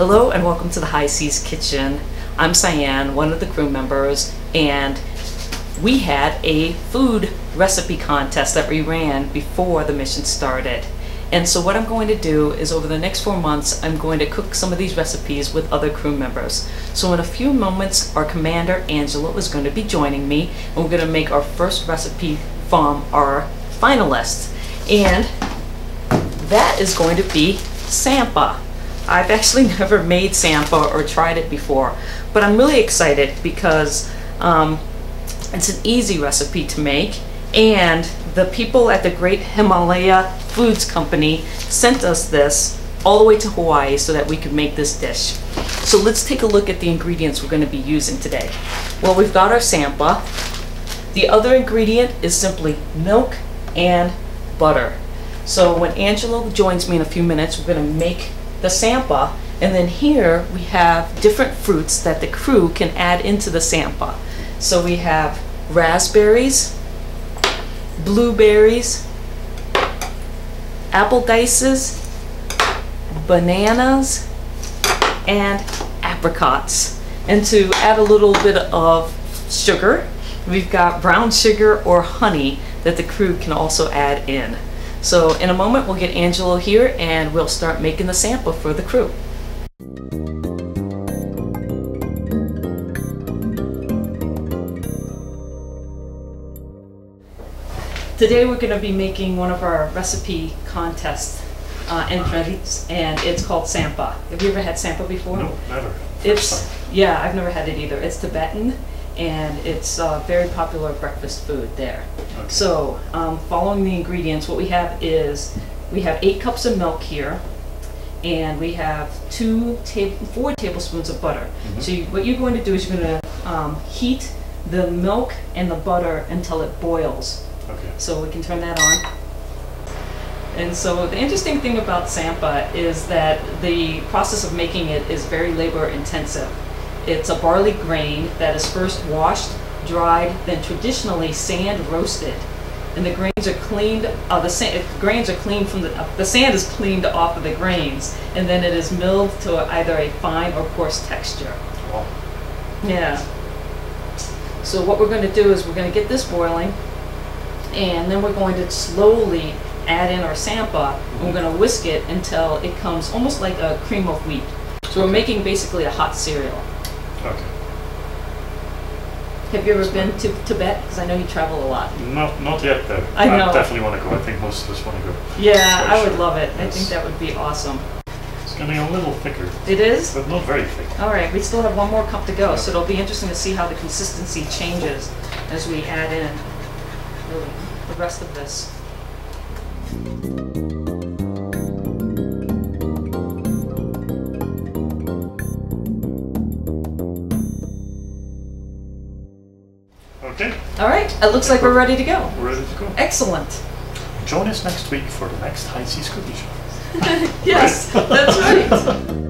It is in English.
Hello and welcome to the HI-SEAS Kitchen. I'm Sian, one of the crew members, and we had a food recipe contest that we ran before the mission started. And so what I'm going to do is over the next four months, I'm going to cook some of these recipes with other crew members. So in a few moments, our commander, Angelo, is going to be joining me, and we're going to make our first recipe from our finalists. And that is going to be Tsampa. I've actually never made Tsampa or tried it before, but I'm really excited because um, it's an easy recipe to make and the people at the Great Himalaya Foods Company sent us this all the way to Hawaii so that we could make this dish. So let's take a look at the ingredients we're going to be using today. Well, we've got our Tsampa. The other ingredient is simply milk and butter. So when Angelo joins me in a few minutes, we're going to make the Tsampa. And then here we have different fruits that the crew can add into the Tsampa. So we have raspberries, blueberries, apple dices, bananas, and apricots. And to add a little bit of sugar, we've got brown sugar or honey that the crew can also add in. So in a moment we'll get Angelo here and we'll start making the Tsampa for the crew. Today we're going to be making one of our recipe contest uh, entrants and it's called Tsampa. Have you ever had Tsampa before? No, never. It's, yeah, I've never had it either. It's Tibetan and it's a very popular breakfast food there. Okay. So, um, following the ingredients, what we have is we have eight cups of milk here, and we have two table, four tablespoons of butter. Mhm. So, you, what you're going to do is you're going to um, heat the milk and the butter until it boils. Okay. So we can turn that on. And so the interesting thing about Tsampa is that the process of making it is very labor intensive. It's a barley grain that is first washed, dried, then traditionally sand roasted. And the grains are cleaned, uh, the sand, grains are cleaned from the, uh, the sand is cleaned off of the grains, and then it is milled to either a fine or coarse texture. Well, Yeah. So what we're going to do is we're going to get this boiling, and then we're going to slowly add in our tsampa, and we're going to whisk it until it comes almost like a cream of wheat. So we're making basically a hot cereal. Okay. Have you ever been to Tibet? Because I know you travel a lot. Not not yet though. I know. definitely want to go. I think most of us want to go. Yeah, I would love it. I think that would be awesome. It's getting a little thicker, It is? but not very thick. All right, we still have one more cup to go, so it'll be interesting to see how the consistency changes as we add in the rest of this. Okay, All right, it looks like we're ready to go. we're ready to go. Excellent. Join us next week for the next HI-SEAS Cookie Show. Yes, that's right.